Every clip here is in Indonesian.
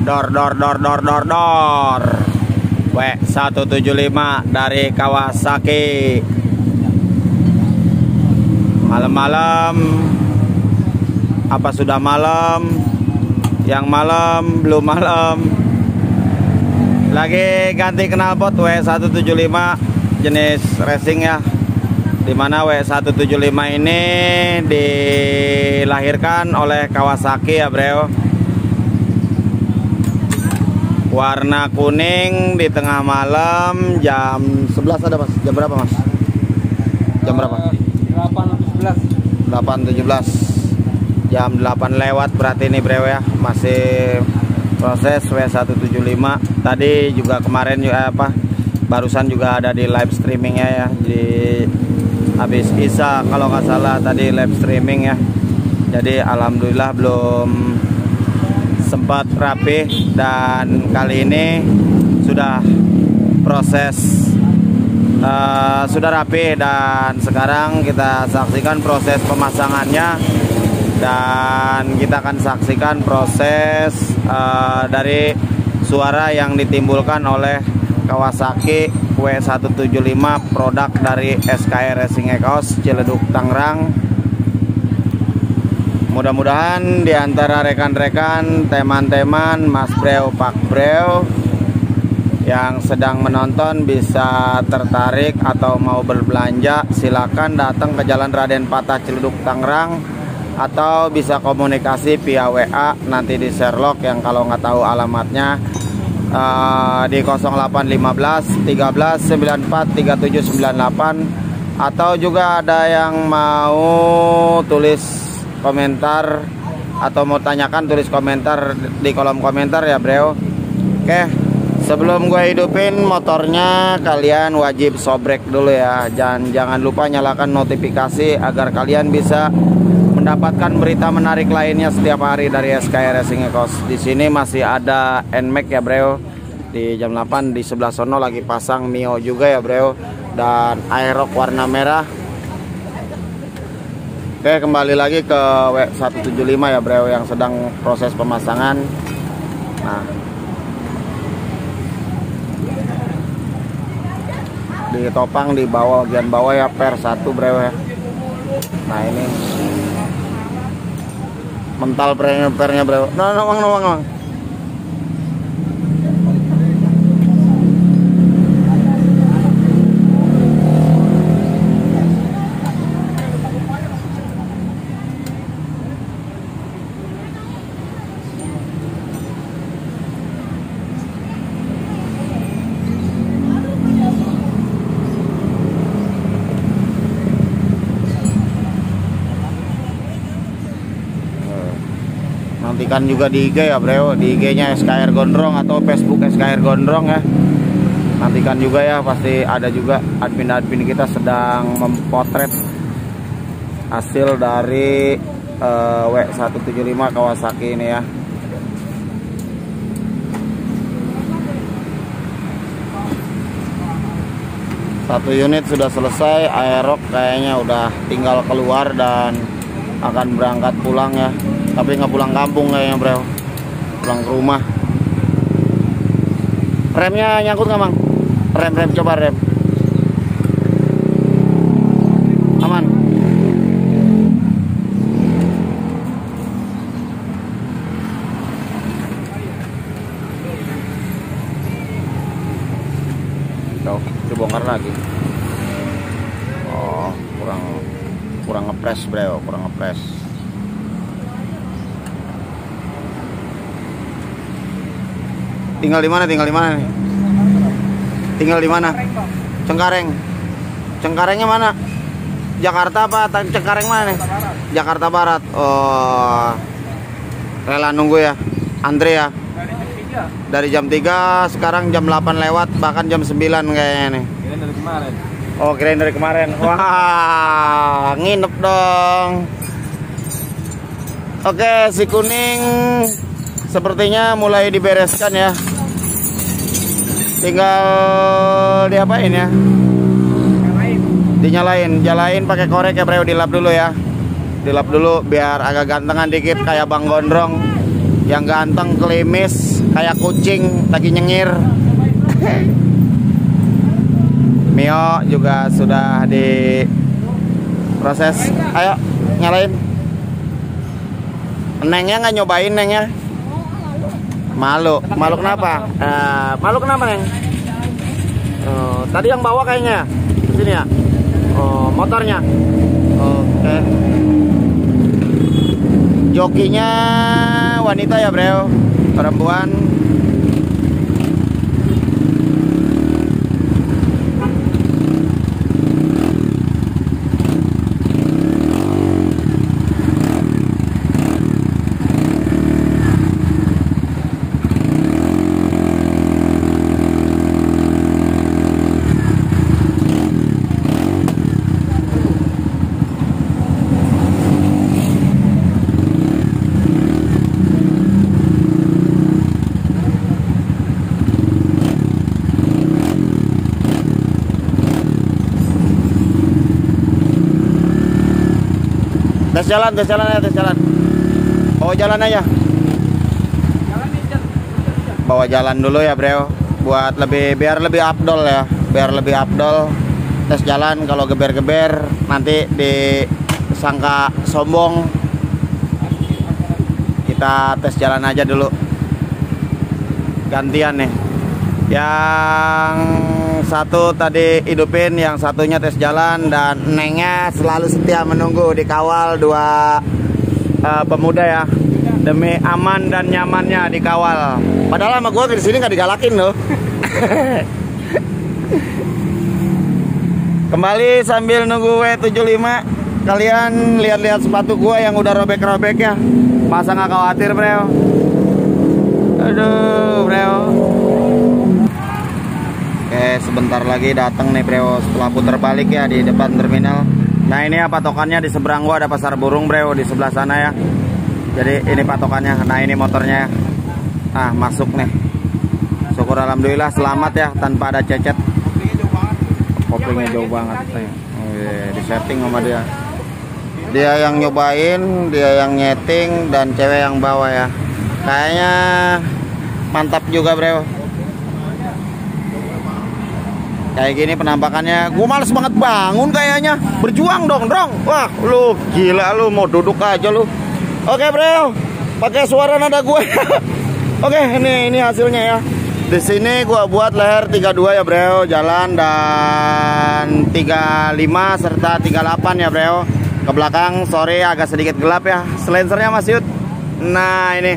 Dor dor dor dor dor dor. W175 dari Kawasaki. Malam-malam apa sudah malam? Yang malam belum malam. Lagi ganti knalpot W175 jenis racing ya di mana W175 ini dilahirkan oleh Kawasaki ya bro warna kuning di tengah malam jam 11 ada mas. Jam berapa mas? Jam berapa? 8 17 jam 8 lewat berarti ini bro ya. Masih proses W175 tadi juga kemarin juga eh, apa barusan juga ada di live streamingnya ya. Di habis Isa kalau nggak salah tadi live streaming ya. Jadi alhamdulillah belum sempat rapi dan kali ini sudah proses uh, sudah rapi dan sekarang kita saksikan proses pemasangannya dan kita akan saksikan proses uh, dari suara yang ditimbulkan oleh Kawasaki W175 produk dari SKR Racing Ecos Ciledug Tangerang mudah-mudahan di antara rekan-rekan teman-teman Mas Breo Pak Breo yang sedang menonton bisa tertarik atau mau berbelanja silakan datang ke Jalan Raden Patah Ciledug Tangerang atau bisa komunikasi via WA nanti di Sherlock yang kalau nggak tahu alamatnya uh, di 0815 13 94 3798 atau juga ada yang mau tulis komentar atau mau tanyakan tulis komentar di kolom komentar ya bro oke sebelum gue hidupin motornya kalian wajib sobrek dulu ya jangan jangan lupa nyalakan notifikasi agar kalian bisa mendapatkan berita menarik lainnya setiap hari dari SKR Racing Ecos. Di sini masih ada NMAX ya, Bro. Di jam 8 di sebelah sono lagi pasang Mio juga ya, Bro. Dan Aerox warna merah. Oke, kembali lagi ke W175 ya, Bro, yang sedang proses pemasangan. Nah, ditopang di bawah bagian bawah ya per satu bro ya. Nah ini. Mental pernya pernya bro nah nawang nawang nawang nantikan juga di IG ya bro. Di IG nya SKR Gondrong atau Facebook SKR Gondrong ya. Nantikan juga ya pasti ada juga admin-admin kita sedang mempotret hasil dari uh, W175 Kawasaki ini ya. Satu unit sudah selesai aerok kayaknya udah tinggal keluar dan akan berangkat pulang ya tapi nggak pulang kampung kayaknya bro. Pulang ke rumah. Remnya nyangkut nggak mang? Rem rem. Coba rem aman tuh dibongkar lagi oh kurang kurang ngepres bro kurang ngepres Tinggal di mana? Tinggal di mana nih? Tinggal di mana? Cengkareng. Cengkarengnya mana? Jakarta apa? Cengkareng mana nih? Jakarta Barat. Oh. Rela nunggu ya. Andre ya. Dari jam 3 sekarang jam 8 lewat bahkan jam 9 kayaknya nih. dari kemarin. Oh, kirain dari kemarin. Wah, nginep dong. Oke, si kuning sepertinya mulai dibereskan ya. Tinggal diapain ya? Dinyalain. Jalain pakai korek ya bro dilap dulu ya. Dilap dulu biar agak gantengan dikit kayak bang gondrong. Yang ganteng klimis kayak kucing lagi nyengir. Mio juga sudah di proses ayo nyalain. Nengnya nggak nyobain nengnya malu. Malu kenapa? Uh, malu kenapa neng? Oh, tadi yang bawa kayaknya. Di sini ya? Oh motornya. Oke. Okay. jokinya wanita ya bro perempuan jalan tes jalan aja tes jalan. Bawa jalan aja. Bawa jalan dulu ya bro buat lebih biar lebih abdol ya. Biar lebih abdol. Tes jalan kalau geber-geber nanti disangka sombong kita tes jalan aja dulu. Gantian nih. Yang satu tadi hidupin yang satunya tes jalan dan nengnya selalu setia menunggu dikawal dua uh, pemuda ya. Demi aman dan nyamannya dikawal. Padahal sama gue di sini nggak digalakin loh. Kembali sambil nunggu W75 kalian lihat-lihat sepatu gue yang udah robek-robek ya. Masa nggak khawatir bro aduh bro Oke sebentar lagi datang nih bro. Setelah putar balik ya di depan terminal. Nah ini ya patokannya di seberang gua ada pasar burung bro di sebelah sana ya. Jadi ini patokannya. Nah ini motornya. Nah masuk nih. Syukur Alhamdulillah selamat ya tanpa ada cecet. Kopinya jauh banget oh, Di setting sama dia. Dia yang nyobain Dia yang nyeting Dan cewek yang bawa ya. Kayaknya mantap juga bro kayak gini penampakannya. Gue males banget bangun kayaknya. Berjuang dong dong wah lu gila lu mau duduk aja lu. Oke bro. Pakai suara nada gue oke ini ini hasilnya ya. Di sini gue buat leher 32 ya bro. Jalan dan 35 serta 38 ya bro. Ke belakang. Sorry agak sedikit gelap ya. Selensernya masih yut nah ini.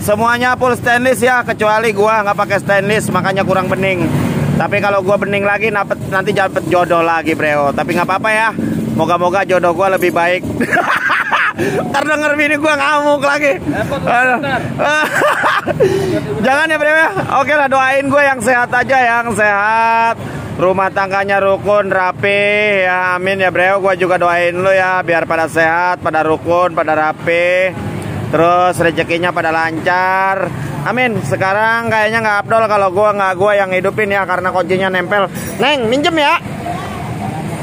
Semuanya full stainless ya kecuali gua nggak pakai stainless makanya kurang bening tapi kalau gue bening lagi nanti dapet jodoh lagi bro. Tapi nggak apa-apa ya. Moga-moga jodoh gue lebih baik. Ntar denger bini gue ngamuk lagi. Jangan ya bro ya. Oke lah doain gue yang sehat aja yang sehat. Rumah tangganya rukun, rapi ya amin ya bro. Gue juga doain lu ya biar pada sehat, pada rukun, pada rapi. Terus rezekinya pada lancar Amin. Sekarang kayaknya nggak Abdul kalau gua nggak gua yang hidupin ya karena kuncinya nempel. Neng, minjem ya.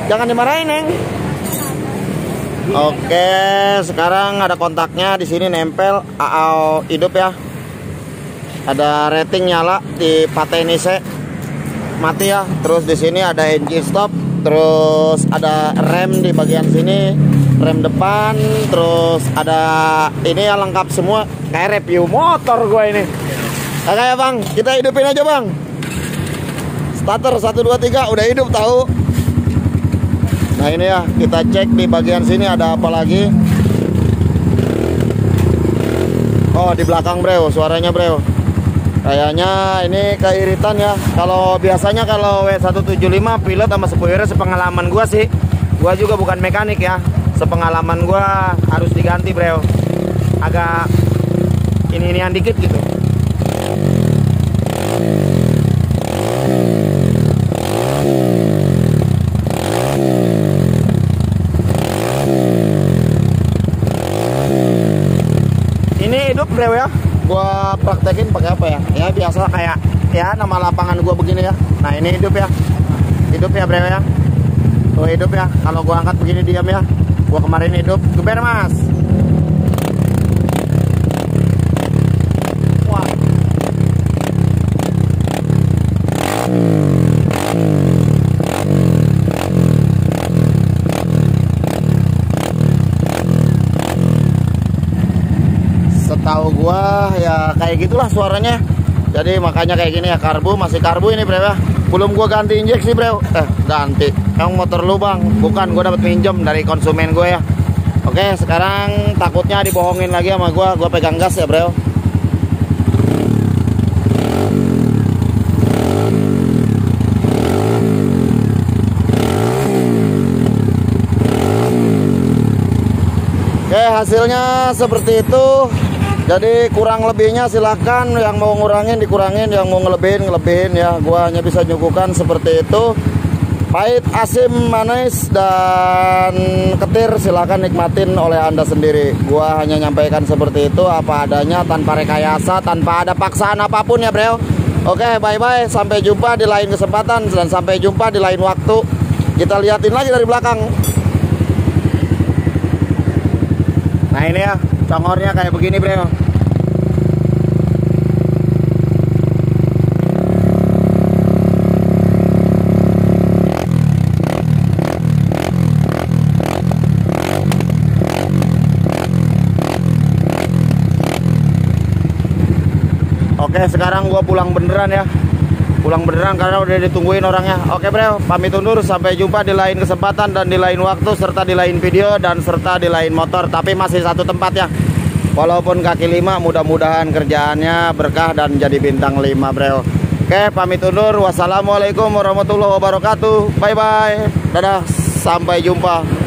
Jangan dimarahin, Neng. Oke, sekarang ada kontaknya di sini nempel AAO hidup ya. Ada rating nyala di patenise mati ya. Terus di sini ada engine stop, terus ada rem di bagian sini rem depan terus ada ini ya lengkap semua. Kayak review motor gue ini. Oke ya bang kita hidupin aja bang. Starter 123 udah hidup tahu. Nah ini ya kita cek di bagian sini ada apa lagi. Oh di belakang bro suaranya bro kayaknya ini keiritan ya. Kalau biasanya kalau W175 pilot sama spoiler sepengalaman gua sih. Gua juga bukan mekanik ya. Sepengalaman gue harus diganti bro agak ini inian dikit gitu. Ini hidup bro ya gua praktekin pakai apa ya? Ya biasa kayak ya nama lapangan gua begini ya. Nah ini hidup ya. Hidup ya bro ya. Tuh hidup ya. Kalau gua angkat begini diam ya. Gua kemarin hidup. Geber mas kayak gitulah suaranya. Jadi makanya kayak gini ya karbu masih karbu ini bro ya. Belum gua ganti injeksi bro eh ganti. Yang motor lu bang? Bukan gua dapat pinjam dari konsumen gue ya. Oke sekarang takutnya dibohongin lagi sama gua. Gua pegang gas ya bro Oke hasilnya seperti itu jadi kurang lebihnya silahkan yang mau ngurangin dikurangin yang mau ngelebihin ngelebihin ya. Gua hanya bisa nyuguhkan seperti itu. Pahit asim manis dan ketir silahkan nikmatin oleh anda sendiri. Gua hanya nyampaikan seperti itu apa adanya tanpa rekayasa tanpa ada paksaan apa pun ya bro oke bye bye sampai jumpa di lain kesempatan dan sampai jumpa di lain waktu. Kita liatin lagi dari belakang. Nah ini ya, congornya kayak begini bro. Oke sekarang gua pulang beneran ya pulang beneran karena udah ditungguin orangnya. Oke bro pamit undur. Sampai jumpa di lain kesempatan dan di lain waktu serta di lain video dan serta di lain motor tapi masih satu tempat ya. Walaupun kaki lima mudah-mudahan kerjaannya berkah dan jadi bintang lima bro oke pamit undur. Wassalamualaikum warahmatullahi wabarakatuh. Bye bye dadah. Sampai jumpa